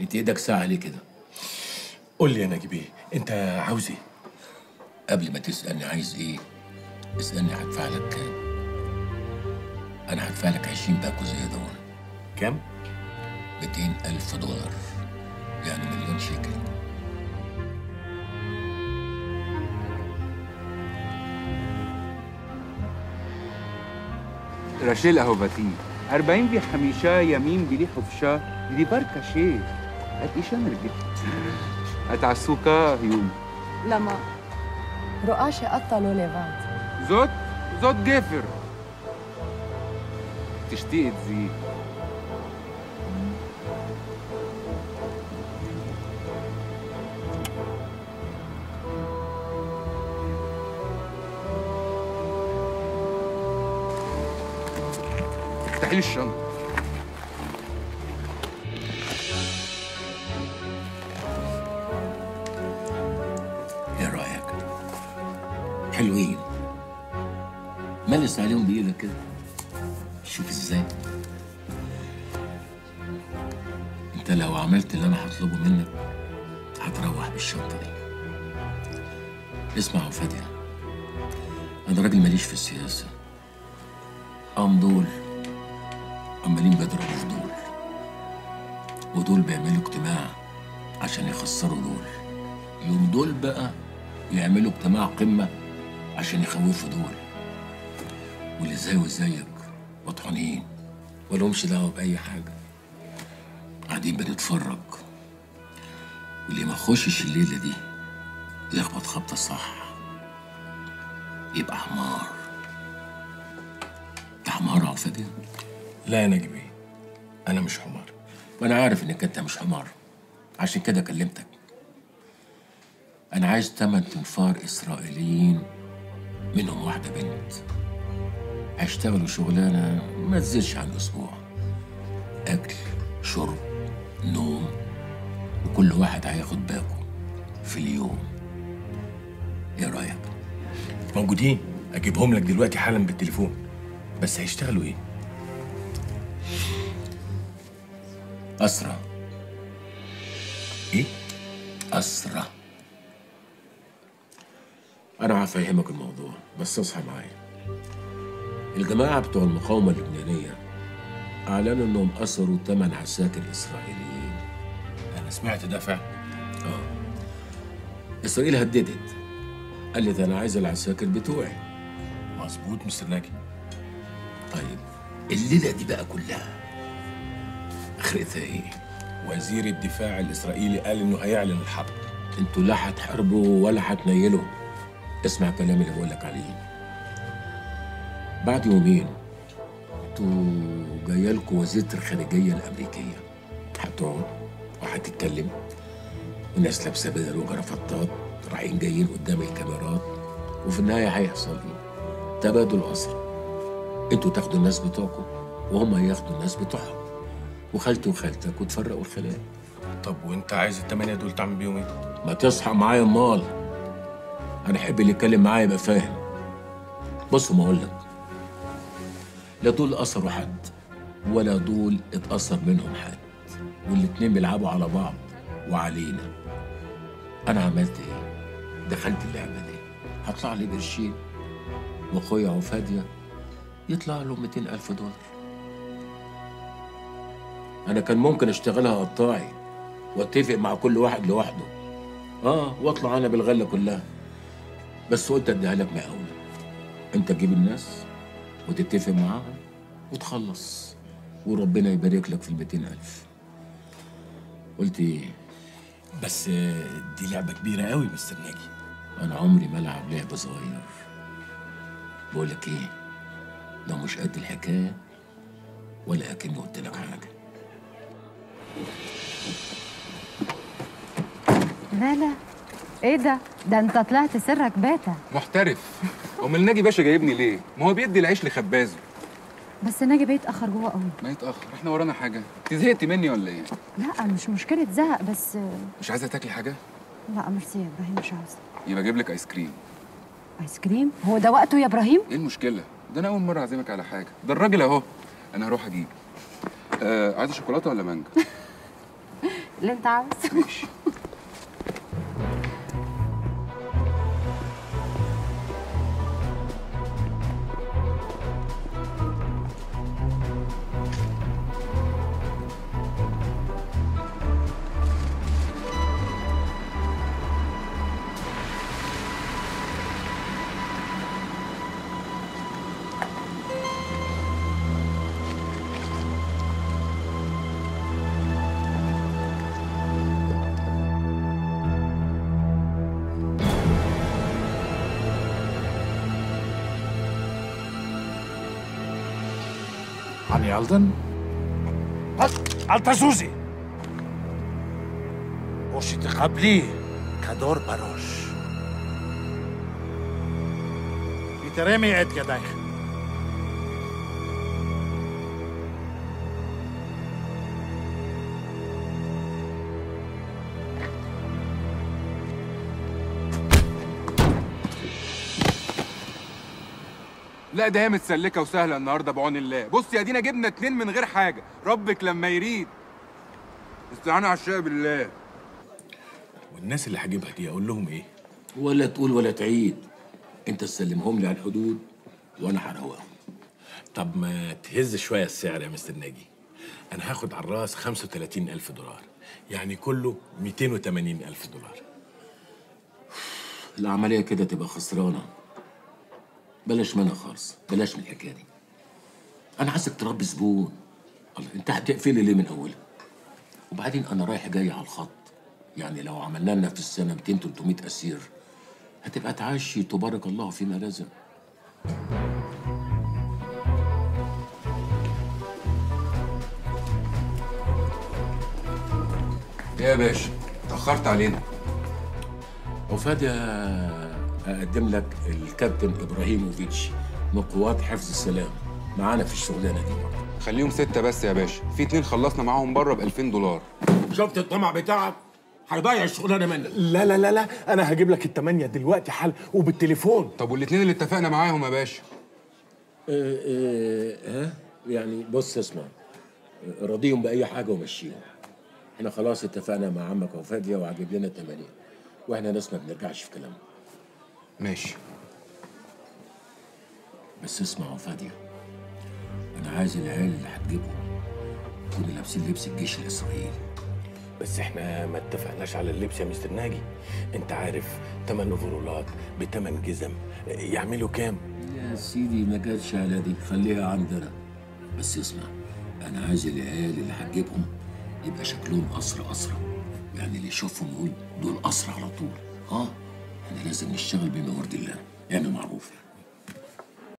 انت إيدك ساعة ليه كده؟ قول لي يا ناجي بيه انت عاوز إيه؟ قبل ما تسألني عايز إيه اسألني هدفع لك كام. أنا هدفع لك 20 باكو زي دول. كام؟ 200 ألف دولار يعني مليون شيكل. رشيل اهوبتي 40 في خميشة يمين بلي حفشة دي بركة شيء هات إيش أنا رجعت هات عسوكا يوم. لما رقاشة قطلوا ليفات زوت زوت جافر. تشتيق تزيد. افتحي لي حلوين. ملس عليهم بإيدك كده. شوف إزاي. أنت لو عملت اللي أنا هطلبه منك هتروح بالشنطة دي. اسمع يا فادية. أنا راجل ماليش في السياسة. قام دول عمالين بيضربوا في دول. ودول بيعملوا اجتماع عشان يخسروا دول. يوم دول بقى يعملوا اجتماع قمة عشان يخوفوا دول. واللي زي وزيك مطحونين ولهمش دعوة بأي حاجة. قاعدين بنتفرج. واللي ما يخشش الليلة دي يخبط خبطة صح. يبقى حمار. انت حمار يا فادي لا يا بيه أنا مش حمار. وأنا عارف إنك أنت مش حمار. عشان كده كلمتك. أنا عايز تمن تنفار إسرائيليين منهم واحدة بنت. هيشتغلوا شغلانة ما تزيدش عن أسبوع. أكل شرب نوم وكل واحد هياخد باكو في اليوم. إيه رأيك؟ موجودين. أجيبهم لك دلوقتي حالا بالتليفون. بس هيشتغلوا إيه؟ اسرى إيه؟ أسرى أنا هفهمك الموضوع بس اصحى معايا. الجماعة بتوع المقاومة اللبنانية أعلنوا إنهم أسروا ثمان عساكر إسرائيليين أنا سمعت ده فعلا. إسرائيل هددت. قالت أنا عايز العساكر بتوعي. مظبوط مستر ناجي. طيب. الليلة دي بقى كلها آخرتها إيه؟ وزير الدفاع الإسرائيلي قال إنه هيعلن الحرب. أنتوا لا هتحاربوا ولا هتنيلوا. اسمع كلامي اللي بقول لك عليه. بعد يومين أنتوا جاية لكم وزيرة الخارجية الأمريكية. هتقعد وهتتكلم. وناس لابسة بدل وجرافطات رايحين جايين قدام الكاميرات. وفي النهاية هيحصل إيه؟ تبادل اسرى أنتوا تاخدوا الناس بتوعكم وهم ياخدوا الناس بتوعهم. وخالتي وخالتك وتفرقوا الخلايا طب وانت عايز الثمانيه دول تعمل بيهم إيه؟ ما تصحى معايا امال أنا أحب اللي يتكلم معايا يبقى فاهم. بص ما أقول لك. لا دول اثروا حد ولا دول اتأثر منهم حد. والاتنين بيلعبوا على بعض وعلينا. أنا عملت إيه؟ دخلت اللعبة دي. هطلع لي قرشين وأخويا وفاديه يطلع له 200 ألف دولار. أنا كان ممكن أشتغلها قطاعي وأتفق مع كل واحد لوحده. آه وأطلع أنا بالغله كلها. بس قلت اديها لك مقاوله انت تجيب الناس وتتفق معاهم وتخلص. وربنا يبارك لك في ال ألف. قلت إيه؟ بس دي لعبة كبيرة قوي مستر ناجي. أنا عمري ما ألعب لعبة صغير بقول لك إيه؟ لو مش قد الحكاية ولا أكني قلت لك حاجة. لا لا إيه ده؟ ده انت طلعت سرك باتا محترف. أمال ناجي باشا جايبني ليه؟ ما هو بيدي العيش لخبازه. بس ناجي بيتاخر جوه قوي. ما يتأخر. إحنا ورانا حاجة. أنت زهقتي مني ولا إيه؟ لا مش مشكلة زهق بس مش عايزة تاكلي حاجة؟ لا ميرسي يا إبراهيم مش عاوزه يبقى أجيب لك آيس كريم. آيس كريم؟ هو ده وقته يا إبراهيم؟ إيه المشكلة؟ ده أنا أول مرة أعزمك على حاجة. ده الراجل أهو. أنا هروح أجيب. آه عايزة شوكولاتة ولا مانجا؟ اللي أنت عاوزه. ماشي. Hani aldın? Bak, Altazuzi. Oşiti kabli, kador baroş. Bitiremi et yadayı. لا ده هي متسلكة وسهلة النهارده بعون الله. بص يا دينا جبنا اتنين من غير حاجة. ربك لما يريد. استعانوا على الشاي بالله. والناس اللي هجيبها دي أقول لهم إيه؟ ولا تقول ولا تعيد. أنت تسلمهم لي على الحدود وأنا هروقهم طب ما تهز شوية السعر يا مستر ناجي. أنا هاخد على الرأس 35 ألف دولار. يعني كله 280 ألف دولار. العملية كده تبقى خسرانة. بلاش منها خالص بلاش من الحكاية دي. أنا عايزك تربي زبون. الله أنت هتقفلي ليه من اولها وبعدين أنا رايح جاي على الخط. يعني لو عملنا لنا في السنة 200 300 أسير هتبقى تعشي تبارك الله فيما لازم يا باشا اتأخرت علينا. وفادي أقدم لك الكابتن إبراهيموفيتش من قوات حفظ السلام معانا في الشغلانة دي. خليهم ستة بس يا باشا. في اتنين خلصنا معاهم بره ب 2000 دولار. شفت الطمع بتاعك؟ هيضيع الشغلانة منك. لا لا لا لا. أنا هجيب لك التمانية دلوقتي حل وبالتليفون. طب والاتنين اللي اتفقنا معاهم يا باشا؟ إيه إيه ها؟ يعني بص اسمع راضيهم بأي حاجة ومشيهم. إحنا خلاص اتفقنا مع عمك وفادية وعجب لنا التمانين وإحنا ناس ما بنرجعش في كلامنا. ماشي. بس اسمع وفاديه أنا عايز العيال اللي هتجيبهم يكونوا لابسين لبس الجيش الإسرائيلي. بس إحنا ما اتفقناش على اللبس يا مستر ناجي. أنت عارف تمن اوفرولات بتمن جزم يعملوا كام؟ يا سيدي ما جاتش على دي خليها عندنا. بس اسمع أنا عايز العيال اللي هتجيبهم يبقى شكلهم اسرى اسرى يعني اللي يشوفهم يقول دول اسرى على طول. آه إحنا لازم نشتغل بما يرضي الله اعمل معروف.